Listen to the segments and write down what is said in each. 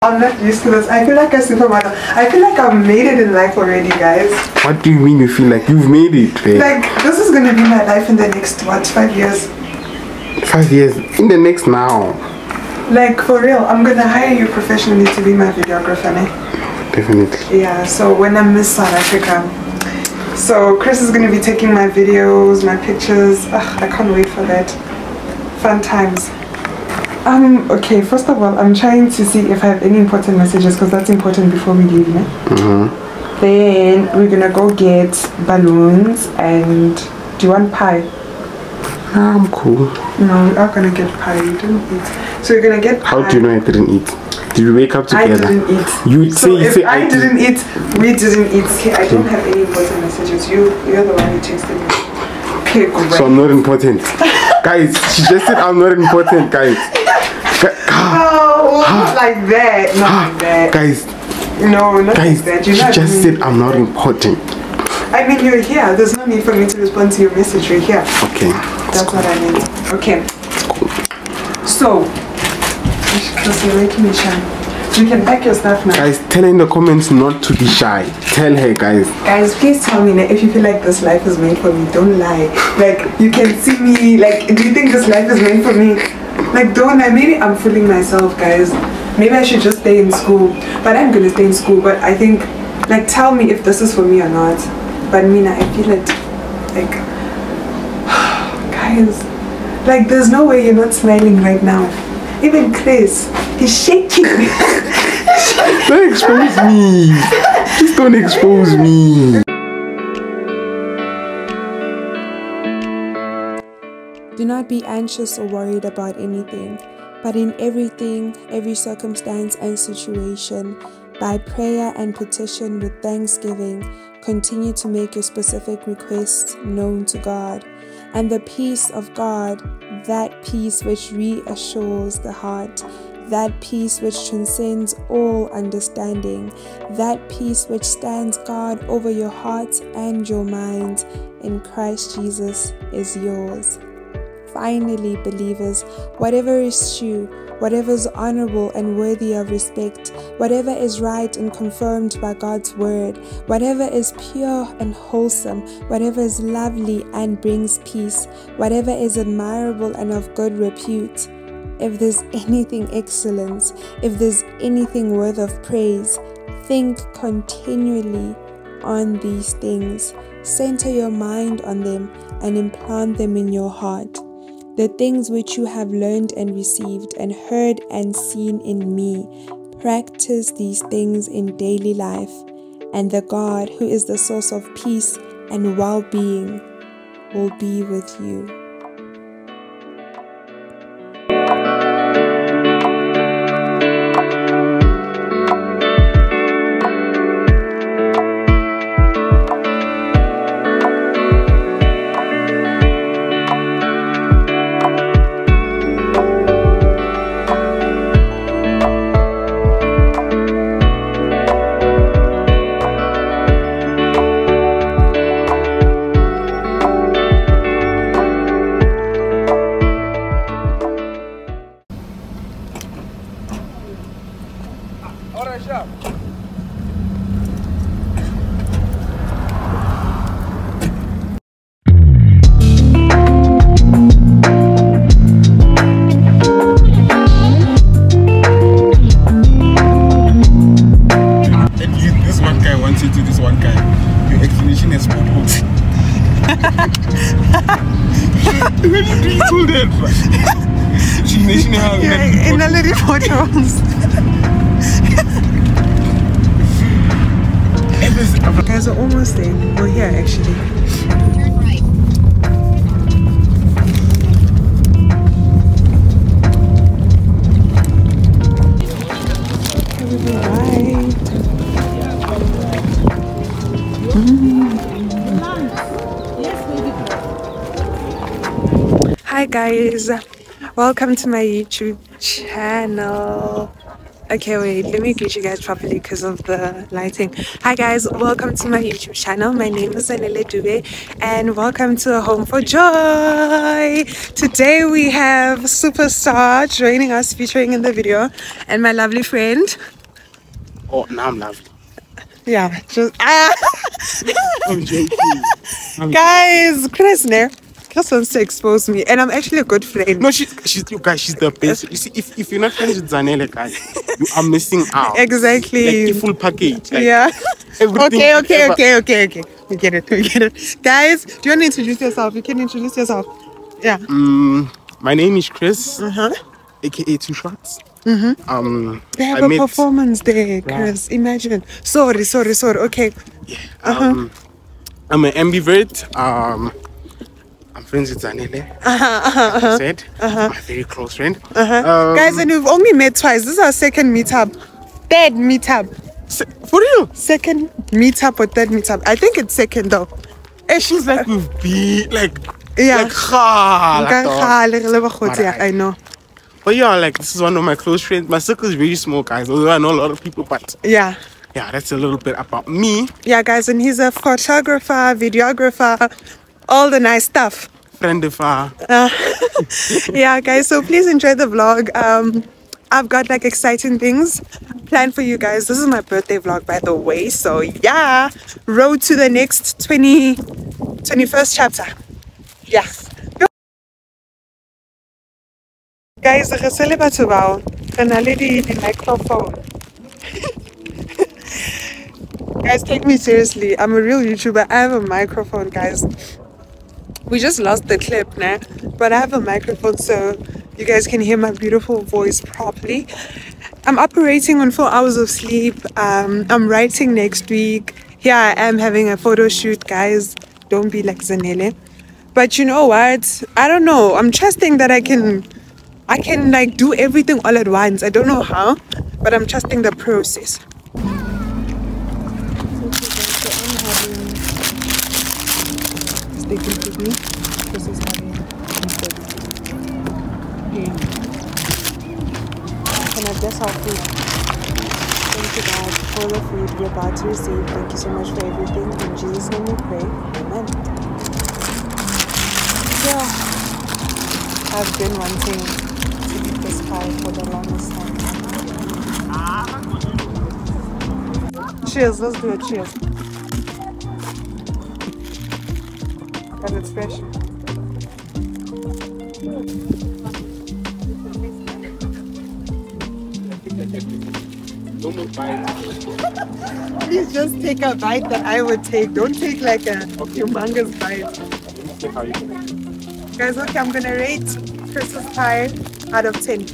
I'm not used to this. I feel like a supermodel. I feel like I've made it in life already, guys. What do you mean you feel like you've made it, babe? Like, this is gonna be my life in the next, what, five years? Five years. In the next now. Like, for real, I'm gonna hire you professionally to be my videographer, ne? Definitely. Yeah, so when I miss South Africa. So Chris is gonna be taking my videos, my pictures. Ugh, I can't wait for that. Fun times. Um, okay, first of all, I'm trying to see if I have any important messages because that's important before we leave, ne? Mm-hmm. Then we're gonna go get balloons and do you want pie? No, I'm cool. No, we are gonna get pie. You didn't eat. So we're gonna get pie. How do you know I didn't eat? Did we wake up together? I didn't eat. You so say, if say I, I did. didn't eat, we didn't eat. Okay, I don't have any important messages. You, you're the one who texted me. Okay. So I'm not important. guys, she just said I'm not important, guys. Not like that. Not like that. Guys, No, not guys, like that. she You're not just said I'm not important. I mean, you're here. There's no need for me to respond to your message. You're here. Okay. That's what I mean. Okay. Cool. So, Chris, you're me shy. You can pack your stuff now. Guys, tell her in the comments not to be shy. Tell her, guys. Guys, please tell me if you feel like this life is made for me. Don't lie. Like, you can see me. Like, do you think this life is made for me? Like, don't lie. Maybe I'm fooling myself, guys. Maybe I should just stay in school. But I'm gonna stay in school. But I think, like, tell me if this is for me or not. But Mina, I feel it. Like, guys, like, there's no way you're not smiling right now. Even Chris, he's shaking. Don't expose me. Just don't expose me. Not be anxious or worried about anything, but in everything, every circumstance and situation, by prayer and petition with thanksgiving, continue to make your specific requests known to God. And the peace of God, that peace which reassures the heart, that peace which transcends all understanding, that peace which stands guard over your hearts and your minds in Christ Jesus is yours. Finally, believers, whatever is true, whatever is honorable and worthy of respect, whatever is right and confirmed by God's word, whatever is pure and wholesome, whatever is lovely and brings peace, whatever is admirable and of good repute, if there's anything excellent, if there's anything worth of praise, think continually on these things. Center your mind on them and implant them in your heart. The things which you have learned and received and heard and seen in me, practice these things in daily life, and the God who is the source of peace and well being will be with you. When you do it all that, explanation how in a little photos. Guys, we're almost there. We're here actually. Turn Right. Hi guys, welcome to my YouTube channel. Okay, wait, let me greet you guys properly because of the lighting. Hi, guys, welcome to my YouTube channel. My name is Zanele Dube, and welcome to a Home for Joy. Today we have Superstar joining us, featuring in the video, and my lovely friend. Oh, now I'm lovely. Yeah, just ah, I'm joking. I'm guys, Chris, Chris wants to expose me, and I'm actually a good friend. No, she's she's you guys. She's the best. You see, if, if you're not friends with Zanele, guys, you are missing out. Exactly. Like the full package. Like, yeah. Okay, okay, ever- okay, okay, okay. We get it. We get it. Guys, do you want to introduce yourself? You can introduce yourself. Yeah. Mm, my name is Chris, Uh-huh. aka Two Shots. Mm-hmm. Um, They have I a met, performance there, Chris. Imagine. Sorry, sorry, sorry. Okay. Uh-huh. um, I'm an ambivert. Um, I'm friends with Zanele. Uh-huh, Like I said, my very close friend. Uh-huh. Um, Guys, and we've only met twice. This is our second meetup. Third meetup. se- for real. Second meetup or third meetup. I think it's second though. Eh, She's like we've been like Yeah. like like, Nka dog. kgale re le bakgotsi, Mara, I know. But yeah, like this is one of my close friends. My circle is really small, guys. Although I know a lot of people, but Yeah. yeah, that's a little bit about me. Yeah, guys, and he's a photographer, videographer, all the nice stuff. Friend of uh, yeah guys so please enjoy the vlog. Um i've got like exciting things planned for you guys. This is my birthday vlog by the way so yeah. Road to the next 20 21st chapter. Yeah. Guys re se le batho bao. Re na le di di microphone. Guys take me seriously. I'm a real youtuber. I have a microphone guys we just lost the clip now but i have a microphone so you guys can hear my beautiful voice properly. I'm operating on four hours of sleep. Um, i'm writing next week. Here i am having a photo shoot guys. Don't be like zanele. But you know what? I don't know. I'm trusting that i can i can like do everything all at once. I don't know how but i'm trusting the process With me. This is having Can I guess our food? Thank you God for the food we're about to receive. Thank you so much for everything. In Jesus' name we pray. Amen. Yeah. I've been wanting to eat this pie for the longest time. Cheers, let's do it. Cheers. And it's fresh. Please just take a bite that I would take. Don't take like a humongous bite. Guys, okay, I'm gonna rate Christmas pie out of 10.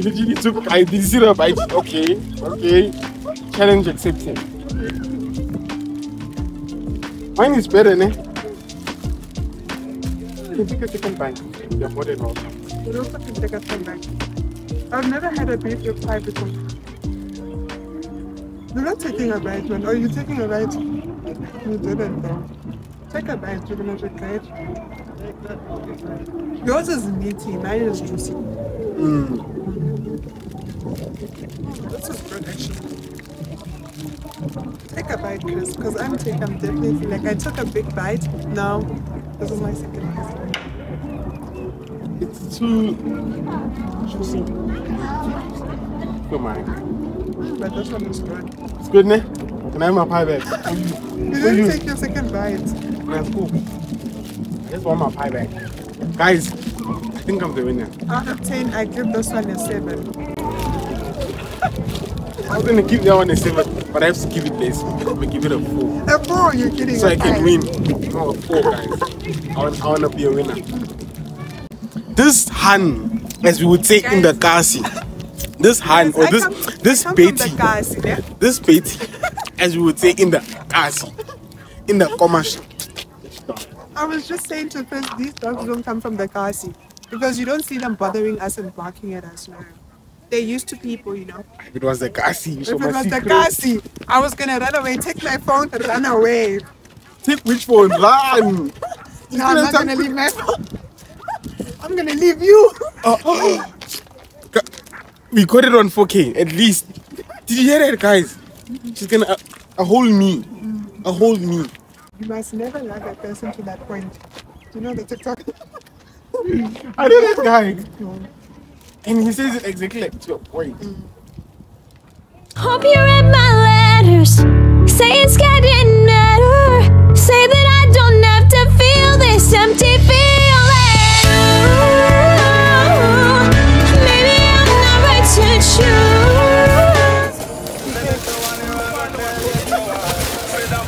You literally took. I did see the bite. Okay, okay. Challenge accepted. Mine is better, ne? You can take a second bite. You're more than welcome. You don't fucking take a turn back. I've never had a beef with pie before. You're not taking a bite, man. Are you taking a bite? You didn't, though. Take a bite, you're gonna regret. Yours is meaty, mine is juicy. Hmm. This is good, actually. Take a bite, Chris, because I'm taking, I'm definitely like, I took a big bite. Now, this is my second bite. It's too juicy. Good man. But this one is good. It's good, ne? Can I have my pie back? You didn't take your second bite. That's cool. I just want my pie back. Guys, I think I'm the winner. Out of 10, I give this one a 7. I was gonna give that one a seven, but I have to give it less. I'm gonna give it a four. A 4, you're kidding. So I can win. No, a four, guys. I want, I want to be a winner. This Han, as we would say in the Kasi, this Han or I this come- this I come from the Betty, yeah? this Betty, as we would say in the Kasi, in the commercial. I was just saying to first, these dogs don't come from the Kasi because you don't see them bothering us and barking at us now. They're used to people, you know. If it was the Kasi, If it was the secret. Kasi, I was gonna run away, take my phone, and run away. Take which phone? Run! No, I'm not gonna leave my phone. I'm gonna leave you. We got it on 4K at least. Did you hear that, guys? She's gonna a, a whole me, a whole me. You must never love a person to that point. Do you know the TikTok? I know that guy, and he says it exactly like to your point. Hope you read my letters. Say it's getting better. Say that I don't have to feel this empty feeling. Ooh, maybe I'm not right to choose.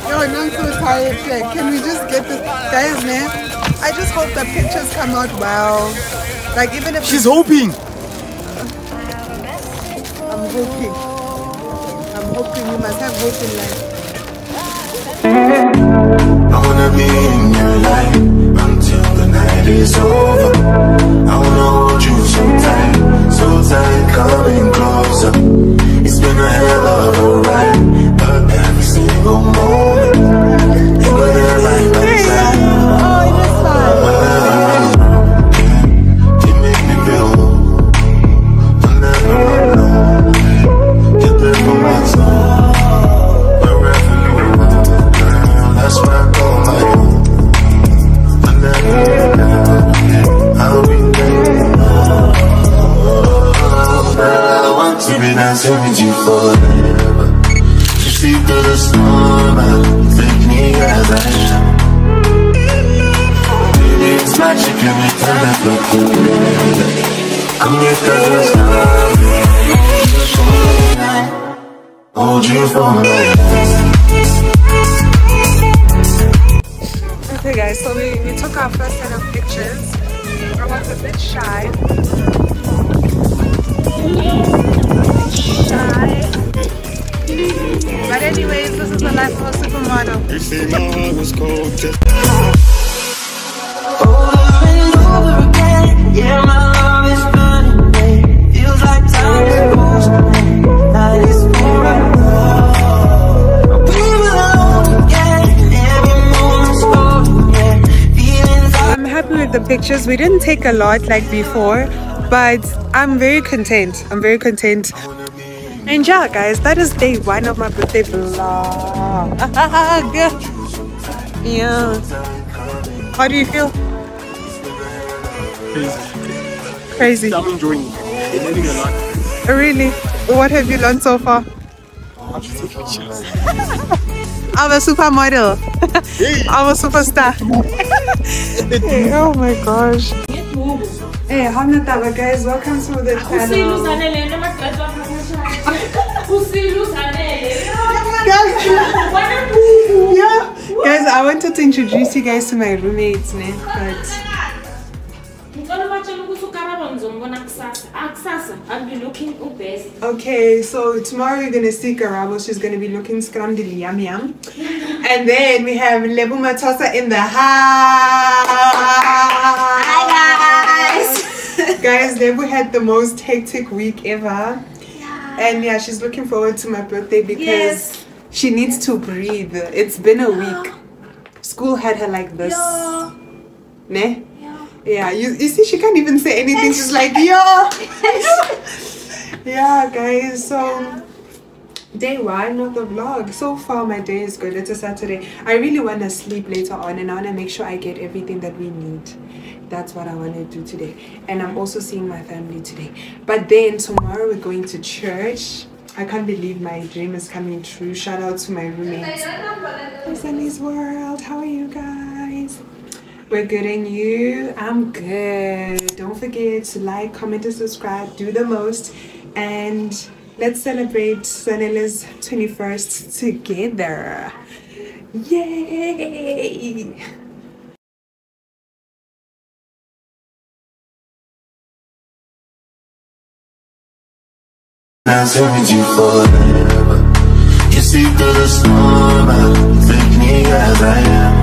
Yo, I'm so tired. Like, can we just get this, guys, man? I just hope the pictures come out well. Like, even if She's hoping. Hoping. I'm hoping you must have hope in life. I wanna be in your life until the night is over. I wanna hold you so tight, so tight, coming closer. It's been a hell of a ride, but every single moment, Okay, guys, so we, we took our first set of pictures. I was a bit shy. Shy. But anyways, this is the life of a supermodel. You see my heart was cold pictures. We didn't take a lot like before, but I'm very content. I'm very content. And yeah, guys, that is day one of my birthday vlog. yeah. How do you feel? Crazy. I'm enjoying it. I'm learning a lot. Really? What have you learned so far? How to take pictures. I'm a supermodel. I'm a superstar. Hey, oh my gosh. Hey, Hamletaba guys, welcome to the channel. Yeah, guys, I wanted to introduce you guys to my roommates, man. But Ah, i'll be looking ubest okay, so tomorrow we're gonna see Garabo. She's gonna be looking scramdily yum yum. And then we have Lebu Matosa in the house. Hi guys. guys, Lebu had the most hectic week ever. Yeah. And yeah, she's looking forward to my birthday because Yes. she needs to breathe. It's been a week. School had her like this. Ne? Yeah, you, you see, she can't even say anything. She's like, yeah. yeah, guys. So, day one of the vlog. So far, my day is good. It's a Saturday. I really want to sleep later on and I want to make sure I get everything that we need. That's what I want to do today. And I'm also seeing my family today. But then tomorrow, we're going to church. I can't believe my dream is coming true. Shout out to my roommates. Zani's World. How are you guys? We're good and you? I'm good. Don't forget to like, comment, and subscribe. Do the most. And let's celebrate Zanele's 21st together. Yay! with you forever. You see through the storm me as I am.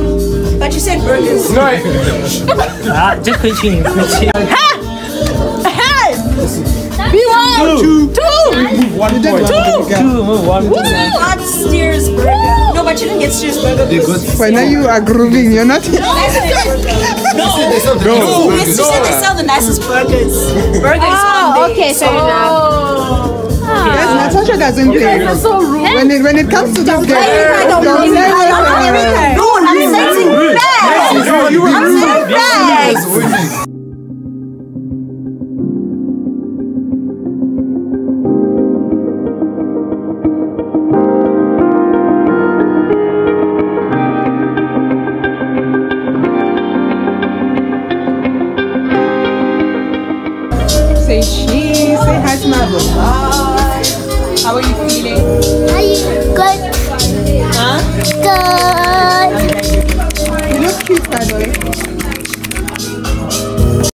you said burgers. No. ah, just continue. continue. Hey! Hey! Be one! Two! Two! Two! One two, two! Two! Move one. Woo! At Steers Burger. Woo! No, but you didn't get Steers Burger. Why now you are grooving? You're not. No, no, no. no. Yes, you said they sell the nicest burgers. Burgers. Oh, Monday. okay, fair so oh. enough. Ah. Natasha doesn't play. You guys are so. When it, when it comes to this game, you, you, rude. you, you,